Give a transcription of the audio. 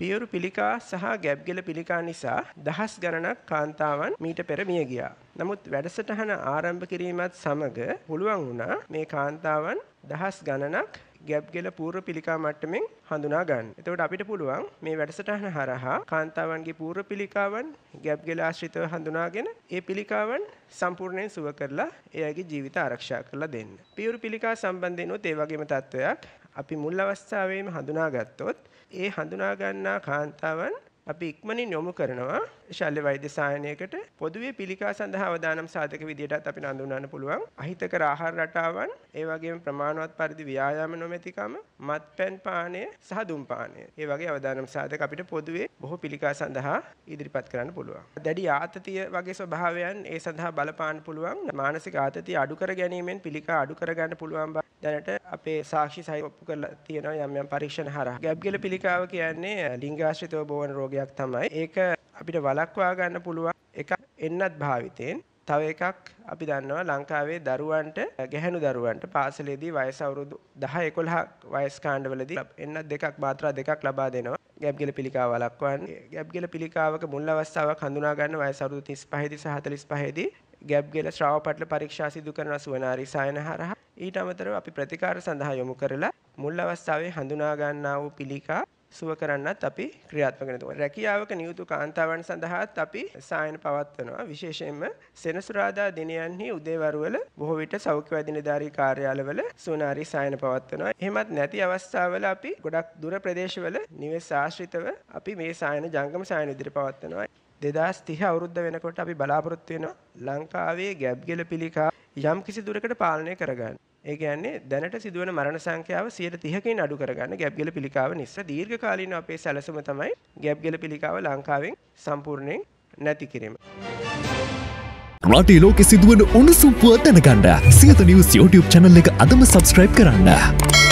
පියවරු පිළිකා සහ ගැබ්ගෙල පිළිකා නිසා දහස් ගණනක් කාන්තාවන් මීට පෙර මිය ගියා. නමුත් වැඩසටහන ආරම්භ කිරීමත් සමග පුළුවන් වුණා මේ කාන්තාවන් දහස් ගණනක් ගැබ්ගෙල පූර්ව පිළිකා මට්ටමින් හඳුනා ගන්න. එතකොට අපිට පුළුවන් මේ වැඩසටහන හරහා කාන්තාවන්ගේ පූර්ව පිළිකාවන් ගැබ්ගෙල ආශ්‍රිතව හඳුනාගෙන ඒ පිළිකාවන් සම්පූර්ණයෙන් සුව කරලා එයාගේ ජීවිත ආරක්ෂා කරලා දෙන්න. පියවරු පිළිකා සම්බන්ධයෙන් උත් ඒ වගේම තත්වයක් අපි මුල් අවස්ථාවේම හඳුනාගත්තොත් ඒ හඳුනා ගන්නා කාන්තාවන් අපි ඉක්මනින් යොමු කරනවා. ශල්‍ය වෛද්‍ය සායනයකට පොදුවේ පිළිකා සඳහා අවදානම් සාධක විදියටත් අපිට හඳුන්වන්න පුළුවන්. අහිතකර ආහාර රටාවන් ඒ වගේම ප්‍රමාණවත් පරිදි ව්‍යායාම නොමැතිකම මත්පැන් පානය සහ දුම්පානය ඒ වගේ අවදානම් සාධක අපිට පොදුවේ බොහෝ පිළිකා සඳහා ඉදිරිපත් කරන්න පුළුවන්. දැඩි ආතතිය වගේ ස්වභාවයන් ඒ සඳහා බලපාන්න පුළුවන්. මානසික ආතතිය අඩු කර ගැනීමෙන් පිළිකා අඩු කර ගන්න පුළුවන් බව දැනට අපේ සාක්ෂි සහිත ඔප්පු කරලා තියෙනවා යම් යම් පරීක්ෂණ හරහා. ගැබ්ගෙල පිළිකාව කියන්නේ ලිංගාශ්‍රිතව බෝවන රෝගයක් තමයි. ඒක අපිට වළක්වා ගන්න පුළුවන් එක එන්නත් භාවිතයෙන්. තව එකක් අපි දන්නවා ලංකාවේ දරුවන්ට ගැහැණු දරුවන්ට පාසලේදී වයස අවුරුදු 10 11 වයස් කාණ්ඩවලදී එන්නත් දෙකක් මාත්‍රා දෙකක් ලබා දෙනවා. ගැබ්ගෙල පිළිකාව වළක්වන්නේ. ගැබ්ගෙල පිළිකාවක මුල් අවස්ථාවක් හඳුනා ගන්න වයස අවුරුදු 35 දී සහ 45 දී ගැබ්ගෙල ශ්‍රාව පටල පරීක්ෂා සිදු කරන සුවනාරි සායන හරහා. ඊට අමතරව අපි ප්‍රතිකාර සඳහා යොමු කරලා මුල් අවස්ථාවේ හඳුනා ගන්නා වූ පිළිකා සුව කරන්නත් අපි ක්‍රියාත්මක වෙනවා. රැකියාවක නියුතු කාන්තාවන් සඳහාත් අපි සායන පවත්වනවා. විශේෂයෙන්ම සෙනසුරාදා දිනයන්හි උදේවරුවල බොහෝ විට සෞඛ්‍ය වෛද්‍ය නිලධාරී කාර්යාලවල සුවනාරි සායන පවත්වනවා. එහෙමත් නැති අවස්ථාවල අපි ගොඩක් දුර ප්‍රදේශවල නිවෙස් ආශ්‍රිතව අපි මේ සායන ජංගම සායන ඉදිරි පවත්වනවා. දෙදස් තිහ අවුරුද්ධ වෙනකොට අපි බලාපොරොත්තු වෙනවා ලංකාවේ ගැබ්ගෙල පිළිකා යම් කිසි දුරකට පාලනය කරගන්න. ඒ කියන්නේ දැනට සිදුවන මරණ සංඛ්‍යාව 30කින් අඩු කරගන්න ගැබ්ගෙල පිළිකාව නිසා දීර්ඝකාලීන අපේ සැලසුම තමයි ගැබ්ගෙල පිළිකාව ලංකාවෙන් සම්පූර්ණයෙන් නැති කිරීම. රටේ ලෝකෙ සිදුවන උණුසුම් පුව දැනගන්න සියත නිවස් YouTube channel එක අදම subscribe කරන්න.